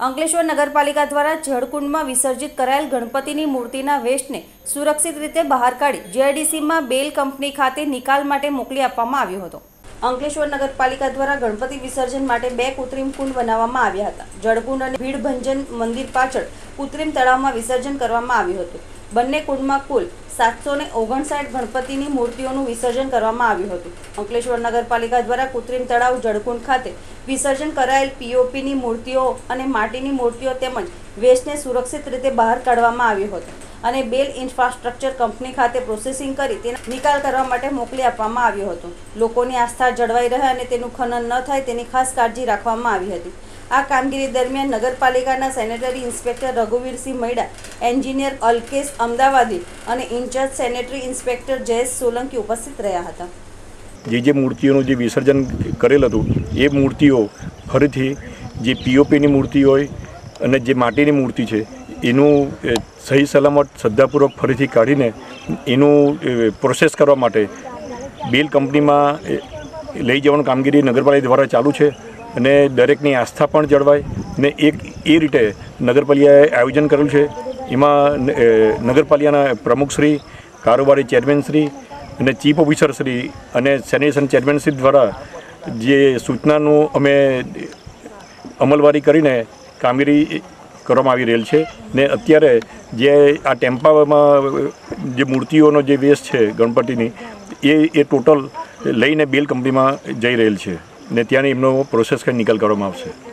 અંકલેશ્વર નગરપાલિકા દ્વારા જળકુંડમાં વિસર્જિત કરાયેલ ગણપતિની મૂર્તિના વેસ્ટને સુરક્ષિત રીતે બહાર કાઢી જીઆઈડીસીમાં બેલ કંપની ખાતે નિકાલ માટે મોકલી આપવામાં આવ્યો હતો. અંકલેશ્વર નગરપાલિકા દ્વારા ગણપતિ વિસર્જન માટે બે કૃત્રિમ કુંડ બનાવવામાં આવ્યા હતા. જળકુંડ અને ભીડભંજન મંદિર પાછળ કૃત્રિમ તળાવમાં વિસર્જન કરવામાં આવ્યું હતું. બંને કુંડમાં કુલ સાતસો ને ઓગણસાઠ ગણપતિની મૂર્તિઓનું વિસર્જન કરવામાં આવ્યું હતું. અંકલેશ્વર નગરપાલિકા દ્વારા કૃત્રિમ તળાવ જળકુંડ ખાતે વિસર્જન કરાયેલ પીઓપીની મૂર્તિઓ અને માટીની મૂર્તિઓ તેમજ વેસ્ટને સુરક્ષિત રીતે બહાર કાઢવામાં આવ્યો હતો. અને બેલ ઇન્ફ્રાસ્ટ્રક્ચર કંપની ખાતે પ્રોસેસિંગ કરી તેનો નિકાલ કરવા માટે મોકલી આપવામાં આવ્યો હતો. લોકોની આસ્થા જળવાઈ રહે અને તેનું ખનન ન થાય તેની ખાસ કાળજી રાખવામાં આવી હતી. આ કામગીરી દરમિયાન નગરપાલિકાના sanitary inspector Raghuvirsinh Maida, engineer Alkesh Amdavadi અને incharge sanitary inspector Jayesh Solanki ઉપસ્થિત રહ્યા હતા. જે જે મૂર્તિઓનું જે વિસર્જન કરેલ હતું, એ મૂર્તિઓ ફરીથી જે પીઓપીની મૂર્તિ હોય અને જે માટીની મૂર્તિ છે એનું સહી સલામત શ્રદ્ધાપૂર્વક ફરીથી કાઢીને એનું પ્રોસેસ કરવા માટે બેલ કંપનીમાં લઈ જવાનું કામગીરી નગરપાલિકા દ્વારા ચાલુ છે અને દરેકની આસ્થા પણ જળવાય ને એક, એ રીતે નગરપાલિકાએ આયોજન કરેલું છે. એમાં નગરપાલિકાના પ્રમુખશ્રી કારોબારી ચેરમેનશ્રી અને ચીફ ઓફિસર શ્રી અને સેનિટેશન ચેરમેનશ્રી દ્વારા જે સૂચનાનું અમે અમલવારી કરીને કામગીરી કરવામાં આવી રહેલ છે ને અત્યારે જે આ ટેમ્પામાં જે મૂર્તિઓનો જે વેસ્ટ છે ગણપતિની, એ એ ટોટલ લઈને બેલ કંપનીમાં જઈ રહેલ છે ને ત્યાંની એમનો પ્રોસેસ કરી નિકાલ કરવામાં આવશે.